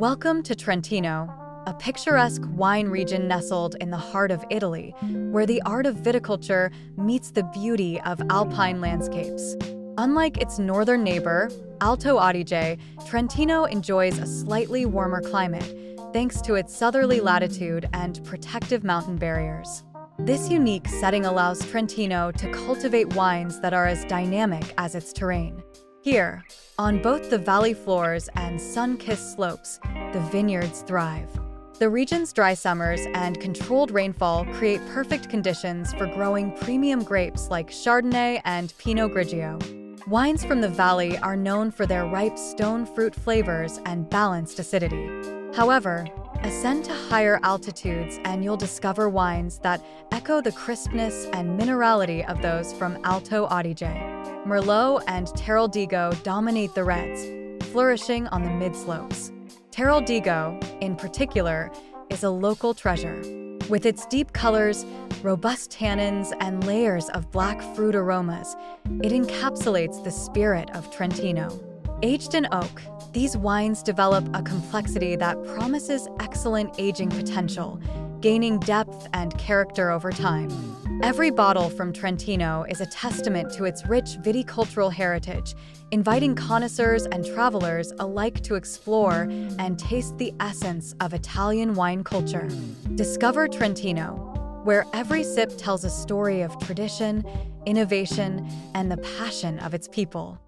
Welcome to Trentino, a picturesque wine region nestled in the heart of Italy, where the art of viticulture meets the beauty of alpine landscapes. Unlike its northern neighbor, Alto Adige, Trentino enjoys a slightly warmer climate, thanks to its southerly latitude and protective mountain barriers. This unique setting allows Trentino to cultivate wines that are as dynamic as its terrain. Here, on both the valley floors and sun-kissed slopes, the vineyards thrive. The region's dry summers and controlled rainfall create perfect conditions for growing premium grapes like Chardonnay and Pinot Grigio. Wines from the valley are known for their ripe stone fruit flavors and balanced acidity. However, ascend to higher altitudes and you'll discover wines that echo the crispness and minerality of those from Alto Adige. Merlot and Teroldego dominate the reds, flourishing on the mid-slopes. Teroldego, in particular, is a local treasure. With its deep colors, robust tannins, and layers of black fruit aromas, it encapsulates the spirit of Trentino. Aged in oak, these wines develop a complexity that promises excellent aging potential, gaining depth and character over time. Every bottle from Trentino is a testament to its rich viticultural heritage, inviting connoisseurs and travelers alike to explore and taste the essence of Italian wine culture. Discover Trentino, where every sip tells a story of tradition, innovation, and the passion of its people.